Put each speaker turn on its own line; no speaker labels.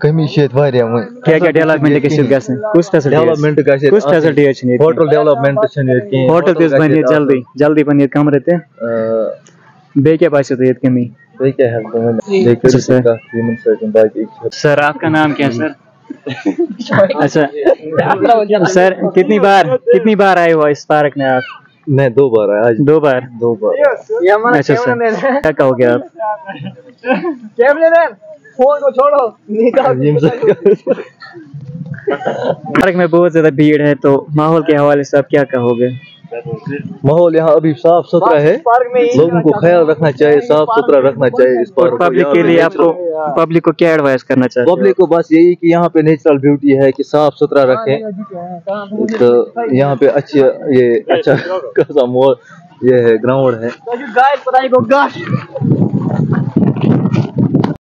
कमी छ
वारिया वय
क्या क्या डेवलपमेंट के गसन कुछ फैसिलिटी
डेवलपमेंट गछ
कुछ फैसिलिटी अछि
होटल डेवलपमेंट छ ने
होटल दिस बनिए जल्दी जल्दी बनिए कम रहते बे क्या बायस होता है कमी
वे क्या है तो देखो
अच्छा, सर।
इसका ह्यूमन सर्जन बाकी
सर आपका नाम क्या है सर? अच्छा। सर कितनी बार कितनी बार आए हो इस पार्क में आप?
मैं दो बार आया आज
दो बार?
दो बार।
अच्छा सर। क्या कहोगे आप?
जिम से
पार्क में बहुत ज़्यादा भीड़ है तो माहौल के हवाले से आप क्या कहोगे?
माहौल यहाँ अभी साफ़ सुथरा है। लोगों को ख्याल रखना चाहिए साफ़ सुथरा रखना चाहिए इस पार्क
पब्लिक के लिए आपको पब्लिक को क्या एडवाइस करना चाहिए
पब्लिक को बस यही कि यहाँ पे नेचुरल ब्यूटी है कि साफ़ सुथरा रखें। तो यहाँ पे अच्छी ये अच्छा खासा मोल ये है ग्राउंड है।